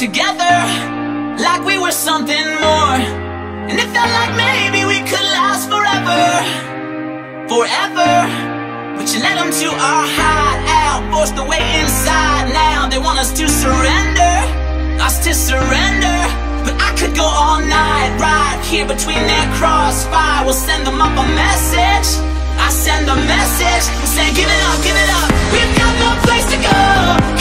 together like we were something more. And it felt like maybe we could last forever, forever. But you let them to our hideout, forced the way inside. Now they want us to surrender, us to surrender. But I could go all night, right here between their crossfire. We'll send them up a message. I send a message Say Give it up, give it up. We've got no place to go.